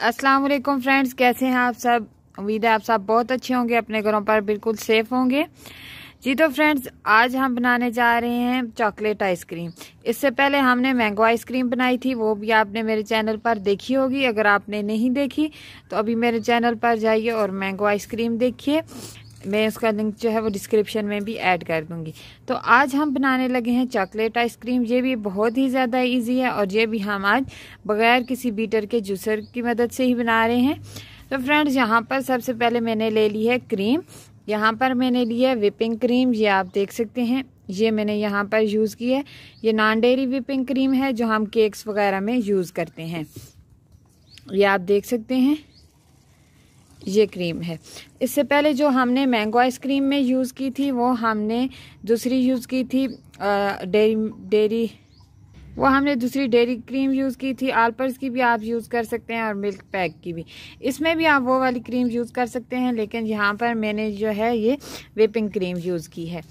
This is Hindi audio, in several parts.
अस्सलाम वालेकुम फ्रेंड्स, कैसे हैं आप सब? उम्मीद है आप सब बहुत अच्छे होंगे, अपने घरों पर बिल्कुल सेफ़ होंगे। जी तो फ्रेंड्स, आज हम बनाने जा रहे हैं चॉकलेट आइसक्रीम। इससे पहले हमने मैंगो आइसक्रीम बनाई थी, वो भी आपने मेरे चैनल पर देखी होगी। अगर आपने नहीं देखी तो अभी मेरे चैनल पर जाइए और मैंगो आइसक्रीम देखिए। मैं उसका लिंक जो है वो डिस्क्रिप्शन में भी ऐड कर दूँगी। तो आज हम बनाने लगे हैं चॉकलेट आइसक्रीम ये भी बहुत ही ज़्यादा इजी है और ये भी हम आज बगैर किसी बीटर के जूसर की मदद से ही बना रहे हैं। तो फ्रेंड्स यहाँ पर सबसे पहले मैंने ले ली है क्रीम यहाँ पर मैंने ली है विपिंग क्रीम ये आप देख सकते हैं। ये मैंने यहाँ पर यूज़ की है। ये नॉन डेयरी विपिंग क्रीम है जो हम केक्स वगैरह में यूज़ करते हैं। ये आप देख सकते हैं। ये क्रीम है। इससे पहले जो हमने मैंगो आइसक्रीम में यूज़ की थी, वो हमने दूसरी यूज़ की थी डेरी डेरी वो हमने दूसरी डेरी क्रीम यूज़ की थी। आलपर्स की भी आप यूज़ कर सकते हैं और मिल्क पैक की भी। इसमें भी आप वो वाली क्रीम यूज़ कर सकते हैं, लेकिन यहाँ पर मैंने जो है ये वेपिंग क्रीम यूज़ की है।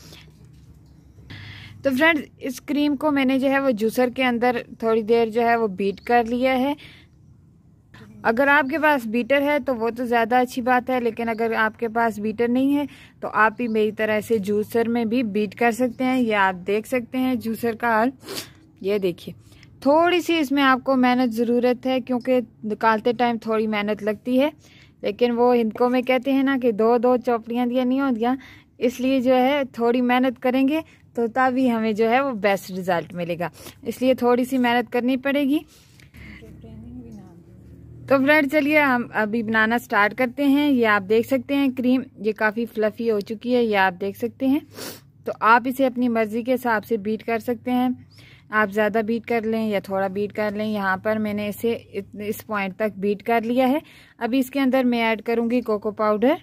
तो फ्रेंड्स इस क्रीम को मैंने जो है वो जूसर के अंदर थोड़ी देर जो है वो बीट कर लिया है। अगर आपके पास बीटर है तो वो तो ज़्यादा अच्छी बात है, लेकिन अगर आपके पास बीटर नहीं है तो आप भी मेरी तरह से जूसर में भी बीट कर सकते हैं, ये आप देख सकते हैं जूसर का हाल। ये देखिए, थोड़ी सी इसमें आपको मेहनत ज़रूरत है, क्योंकि निकालते टाइम थोड़ी मेहनत लगती है, लेकिन वो इनको में कहते हैं ना कि दो दो चौपड़ियाँ दिया, नहीं होती इसलिए जो है, थोड़ी मेहनत करेंगे तो तभी हमें जो है वो बेस्ट रिज़ल्ट मिलेगा। इसलिए थोड़ी सी मेहनत करनी पड़ेगी। तो फ्रेंड चलिए हम अभी बनाना स्टार्ट करते हैं। ये आप देख सकते हैं, क्रीम, ये काफ़ी फ्लफ़ी हो चुकी है, ये आप देख सकते हैं। तो आप इसे अपनी मर्ज़ी के हिसाब से बीट कर सकते हैं। आप ज़्यादा बीट कर लें या थोड़ा बीट कर लें, यहाँ पर मैंने इसे इस पॉइंट तक बीट कर लिया है। अभी इसके अंदर मैं ऐड करूँगी कोको पाउडर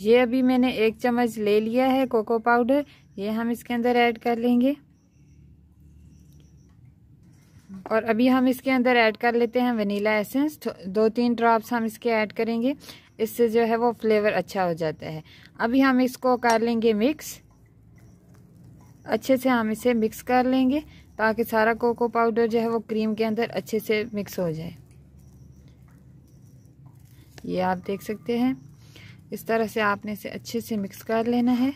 ये अभी मैंने एक चम्मच ले लिया है कोको पाउडर ये हम इसके अंदर ऐड कर लेंगे। और अभी हम इसके अंदर ऐड कर लेते हैं वनीला एसेंस। दो तीन ड्रॉप्स हम इसके ऐड करेंगे। इससे जो है वो फ्लेवर अच्छा हो जाता है। अभी हम इसको कर लेंगे मिक्स। अच्छे से हम इसे मिक्स कर लेंगे ताकि सारा कोको पाउडर जो है वो क्रीम के अंदर अच्छे से मिक्स हो जाए। ये आप देख सकते हैं। इस तरह से आपने इसे अच्छे से मिक्स कर लेना है।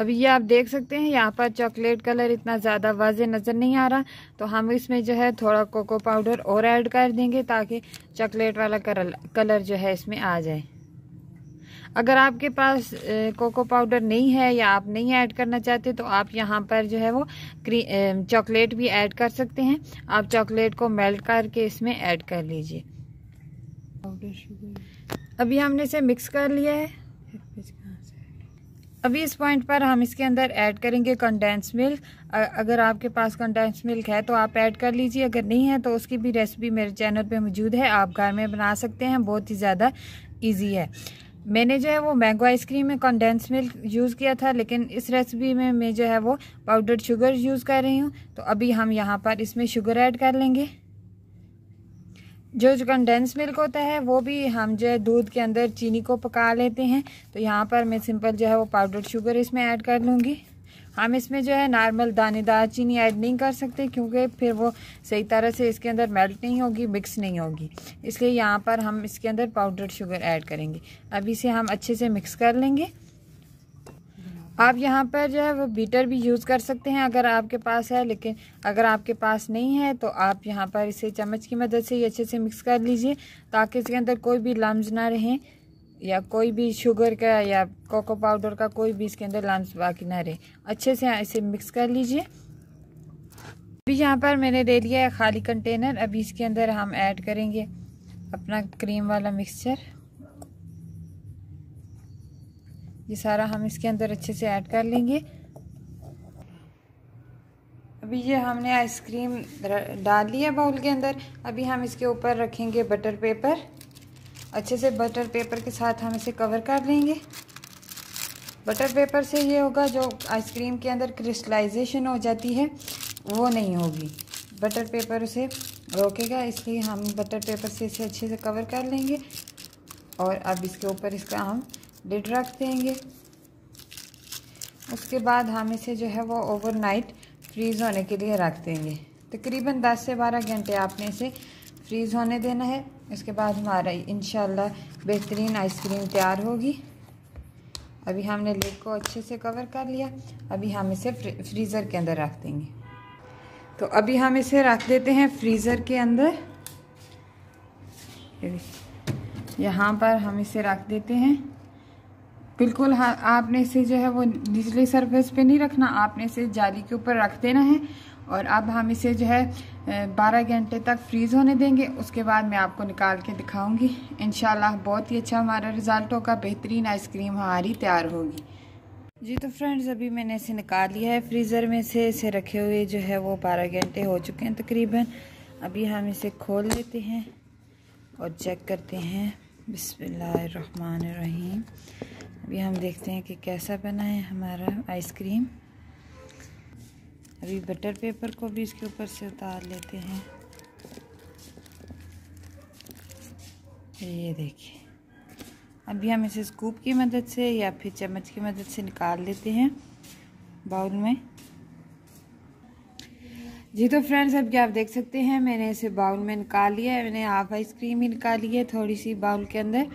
अभी ये आप देख सकते हैं यहाँ पर चॉकलेट कलर इतना ज़्यादा वाजे नज़र नहीं आ रहा। तो हम इसमें जो है थोड़ा कोको पाउडर और ऐड कर देंगे ताकि चॉकलेट वाला कलर जो है इसमें आ जाए। अगर आपके पास कोको पाउडर नहीं है या आप नहीं ऐड करना चाहते तो आप यहाँ पर जो है वो चॉकलेट भी ऐड कर सकते हैं। आप चॉकलेट को मेल्ट करके इसमें ऐड कर लीजिए। अभी हमने इसे मिक्स कर लिया है। अभी इस पॉइंट पर हम इसके अंदर ऐड करेंगे कंडेंस मिल्क अगर आपके पास कंडेंस मिल्क है तो आप ऐड कर लीजिए। अगर नहीं है तो उसकी भी रेसिपी मेरे चैनल पे मौजूद है। आप घर में बना सकते हैं। बहुत ही ज़्यादा इजी है। मैंने जो है वो मैंगो आइसक्रीम में कंडेंस मिल्क यूज़ किया था, लेकिन इस रेसिपी में मैं जो है वो पाउडर्ड शुगर यूज़ कर रही हूँ। तो अभी हम यहाँ पर इसमें शुगर ऐड कर लेंगे। जो जो कंडेंस मिल्क होता है, वो भी हम जो है दूध के अंदर चीनी को पका लेते हैं। तो यहाँ पर मैं सिंपल जो है वो पाउडर शुगर इसमें ऐड कर लूँगी। हम इसमें जो है नॉर्मल दानेदार चीनी ऐड नहीं कर सकते, क्योंकि फिर वो सही तरह से इसके अंदर मेल्ट नहीं होगी, मिक्स नहीं होगी। इसलिए यहाँ पर हम इसके अंदर पाउडर शुगर ऐड करेंगे। अब इसे हम अच्छे से मिक्स कर लेंगे। आप यहाँ पर जो है वो बीटर भी यूज़ कर सकते हैं अगर आपके पास है, लेकिन अगर आपके पास नहीं है तो आप यहाँ पर इसे चम्मच की मदद से ही अच्छे से मिक्स कर लीजिए, ताकि इसके अंदर कोई भी लम्स ना रहें, या कोई भी शुगर का या कोको पाउडर का कोई भी इसके अंदर लम्ब बाकी ना रहे। अच्छे से इसे मिक्स कर लीजिए। अभी यहाँ पर मैंने ले लिया है खाली कंटेनर अभी इसके अंदर हम ऐड करेंगे अपना क्रीम वाला मिक्सचर ये सारा हम इसके अंदर अच्छे से ऐड कर लेंगे। अभी ये हमने आइसक्रीम डाल लिया बाउल के अंदर। अभी हम इसके ऊपर रखेंगे बटर पेपर। अच्छे से बटर पेपर के साथ हम इसे कवर कर लेंगे। बटर पेपर से ये होगा जो आइसक्रीम के अंदर क्रिस्टलाइजेशन हो जाती है, वो नहीं होगी। बटर पेपर उसे रोकेगा, इसलिए हम बटर पेपर से इसे अच्छे से कवर कर लेंगे। और अब इसके ऊपर इसका हम लिड रख देंगे। उसके बाद हम इसे जो है वो ओवरनाइट फ्रीज़ होने के लिए रख देंगे। तकरीबन 10 से 12 घंटे आपने इसे फ्रीज़ होने देना है। उसके बाद हमारा इन बेहतरीन आइसक्रीम तैयार होगी। अभी हमने लेग को अच्छे से कवर कर लिया। अभी हम इसे फ्रीज़र के अंदर रख देंगे। तो अभी हम इसे रख देते हैं फ्रीज़र के अंदर। यहाँ पर हम इसे रख देते हैं। बिल्कुल हाँ आपने इसे जो है वो निचली सरफेस पे नहीं रखना, आपने इसे जाली के ऊपर रख देना है और अब हम इसे जो है 12 घंटे तक फ्रीज़ होने देंगे। उसके बाद मैं आपको निकाल के दिखाऊँगी। इन बहुत ही अच्छा हमारा रिज़ल्ट होगा बेहतरीन आइसक्रीम हमारी तैयार होगी। जी तो फ्रेंड्स, अभी मैंने इसे निकाल लिया है। फ्रीज़र में से इसे रखे हुए जो है वो 12 घंटे हो चुके हैं तकरीबन। अभी हम इसे खोल लेते हैं और चेक करते हैं। बिस्मिल्लाहिर्रहमानिर्रहीम। अभी हम देखते हैं कि कैसा बना है हमारा आइसक्रीम। अभी बटर पेपर को भी इसके ऊपर से उतार लेते हैं। ये देखिए। अभी हम इसे स्कूप की मदद से या फिर चम्मच की मदद से निकाल लेते हैं बाउल में। जी तो फ्रेंड्स अब क्या आप देख सकते हैं, मैंने इसे बाउल में निकाल लिया है, मैंने हाफ़ आइसक्रीम ही निकाली है थोड़ी सी बाउल के अंदर।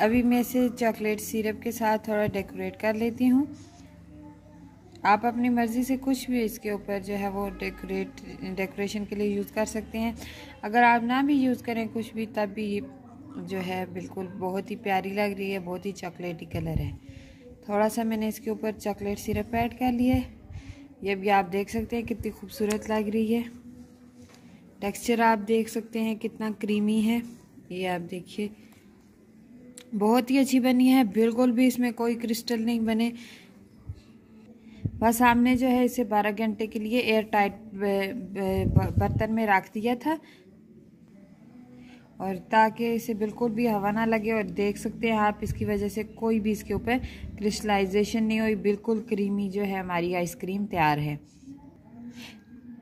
अभी मैं इसे चॉकलेट सिरप के साथ थोड़ा डेकोरेट कर लेती हूँ। आप अपनी मर्ज़ी से कुछ भी इसके ऊपर जो है वो डेकोरेट, डेकोरेशन के लिए यूज़ कर सकते हैं। अगर आप ना भी यूज़ करें कुछ भी, तब भी जो है बिल्कुल बहुत ही प्यारी लग रही है, बहुत ही चॉकलेटी कलर है। थोड़ा सा मैंने इसके ऊपर चॉकलेट सिरप ऐड कर लिया है। ये भी आप देख सकते हैं कितनी खूबसूरत लग रही है। टेक्सचर आप देख सकते हैं कितना क्रीमी है। ये आप देखिए। बहुत ही अच्छी बनी है, बिल्कुल भी इसमें कोई क्रिस्टल नहीं बने। बस हमने जो है इसे 12 घंटे के लिए एयर टाइट बर्तन में रख दिया था। और ताकि इसे बिल्कुल भी हवा ना लगे और देख सकते हैं आप, इसकी वजह से कोई भी इसके ऊपर क्रिस्टलाइजेशन नहीं हुई, बिल्कुल क्रीमी जो है हमारी आइसक्रीम तैयार है।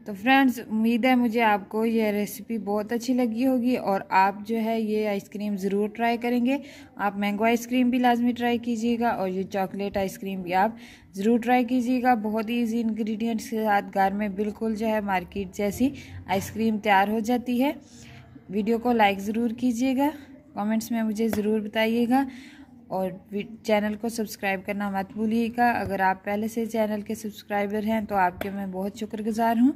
तो फ्रेंड्स उम्मीद है मुझे आपको ये रेसिपी बहुत अच्छी लगी होगी और आप जो है ये आइसक्रीम ज़रूर ट्राई करेंगे। आप मैंगो आइसक्रीम भी लाजमी ट्राई कीजिएगा और ये चॉकलेट आइसक्रीम भी आप ज़रूर ट्राई कीजिएगा। बहुत ही ईजी इंग्रेडिएंट्स के साथ घर में बिल्कुल जो है मार्केट जैसी आइसक्रीम तैयार हो जाती है। वीडियो को लाइक ज़रूर कीजिएगा। कमेंट्स में मुझे ज़रूर बताइएगा। और चैनल को सब्सक्राइब करना मत भूलिएगा। अगर आप पहले से चैनल के सब्सक्राइबर हैं तो आपके मैं बहुत शुक्रगुजार हूँ।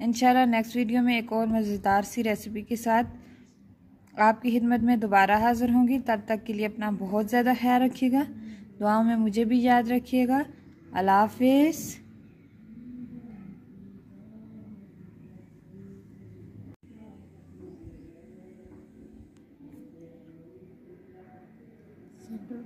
इंशाल्लाह नेक्स्ट वीडियो में एक और मज़ेदार सी रेसिपी के साथ आपकी खिदमत में दोबारा हाज़िर होंगी। तब तक के लिए अपना बहुत ज़्यादा ख्याल रखिएगा। दुआओं में मुझे भी याद रखिएगा। अल्लाह हाफिज़। Siempre